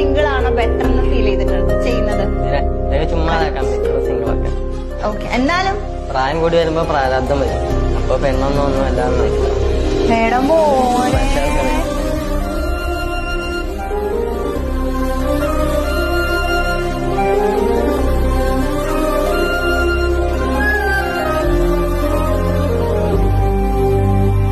Single ആണോ better എന്ന് feel ചെയ്തിട്ടുണ്ട് ചെയ്യുന്നത്? ഇതിനെ ഇതൊക്കെ ചുമ്മാ ഓക്കെ എന്നാലും? പ്രായം കൂടി വരുമ്പോ പ്രാരാബ്ദം വരും. അപ്പൊ പെണ്ണൊന്നും ഒന്നും അല്ലാന്ന് മനസ്സിലാവും മേഡം